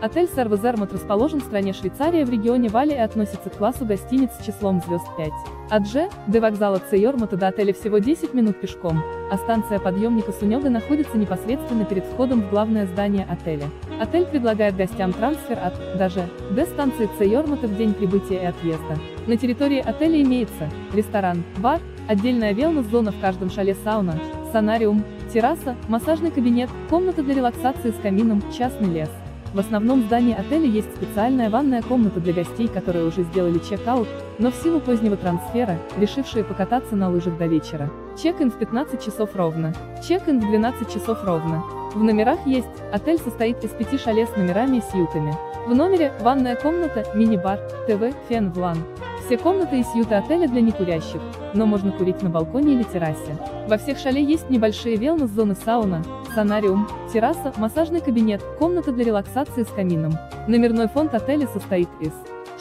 Отель Сервус Зермут расположен в стране Швейцария в регионе Вали и относится к классу гостиниц с числом звезд 5. От Ж, до вокзала Цейормута до отеля всего 10 минут пешком, а станция подъемника Сунёга находится непосредственно перед входом в главное здание отеля. Отель предлагает гостям трансфер от, даже, до станции Цейормута в день прибытия и отъезда. На территории отеля имеется ресторан, бар, отдельная велнес-зона в каждом шале сауна, санариум, терраса, массажный кабинет, комната для релаксации с камином, частный лес. В основном здании отеля есть специальная ванная комната для гостей, которые уже сделали чек-аут, но в силу позднего трансфера, решившие покататься на лыжах до вечера. Чек-ин в 15 часов ровно. Чек-ин в 12 часов ровно. В номерах есть, отель состоит из пяти шале с номерами и сьютами. В номере, ванная комната, мини-бар, ТВ, фен в лан. Все комнаты и сьюты отеля для некурящих, но можно курить на балконе или террасе. Во всех шале есть небольшие велнес-зоны сауна, санариум, терраса, массажный кабинет, комната для релаксации с камином. Номерной фонд отеля состоит из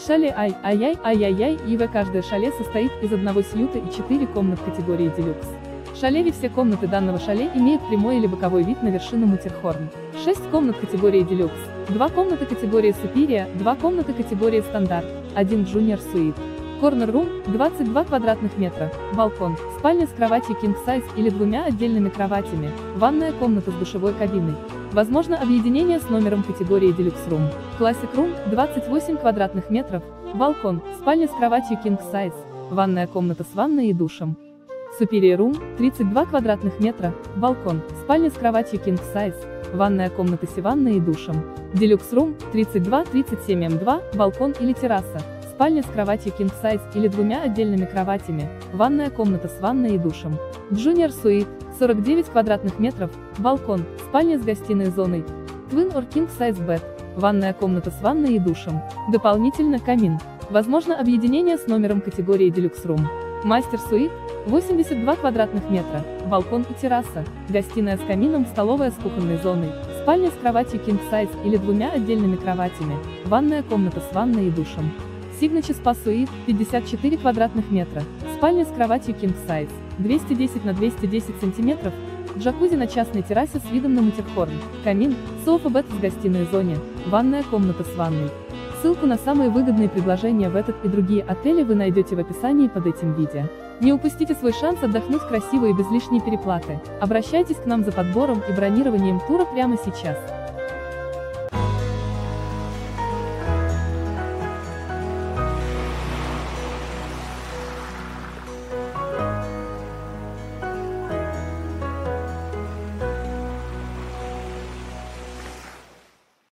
Шале Ай, Ай-Яй, Ай-Яй-Яй, ИВ каждое шале состоит из одного сьюта и четыре комнат категории Делюкс. В шалеве все комнаты данного шале имеют прямой или боковой вид на вершину Мутерхорн. 6 комнат категории Делюкс, 2 комнаты категории Superior, 2 комнаты категории Стандарт, 1 Junior Suite. Room, 22 квадратных метра, балкон, спальня с кроватью King Size или двумя отдельными кроватями, ванная комната с душевой кабиной. Возможно объединение с номером категории Deluxe Room. Classic Room, 28 квадратных метров, балкон, спальня с кроватью King Size, ванная комната с ванной и душем. Superior Room, 32 квадратных метра, балкон, спальня с кроватью King Size, ванная комната с ванной и душем. Deluxe Room, 32-37 М2, балкон или терраса, спальня с кроватью King Size или двумя отдельными кроватями, ванная комната с ванной и душем. Junior Suite, 49 квадратных метров, балкон, спальня с гостиной зоной, Twin or King Size Bed, ванная комната с ванной и душем. Дополнительно камин. Возможно объединение с номером категории Deluxe Room. Мастер Суит, 82 квадратных метра, балкон и терраса, гостиная с камином, столовая с кухонной зоной, спальня с кроватью King Size или двумя отдельными кроватями, ванная комната с ванной и душем. Signature Spa Suite, 54 квадратных метра, спальня с кроватью King Size, 210 на 210 сантиметров, джакузи на частной террасе с видом на Мутерхорн, камин, софа-бет в гостиной зоне, ванная комната с ванной. Ссылку на самые выгодные предложения в этот и другие отели вы найдете в описании под этим видео. Не упустите свой шанс отдохнуть красиво и без лишней переплаты. Обращайтесь к нам за подбором и бронированием тура прямо сейчас.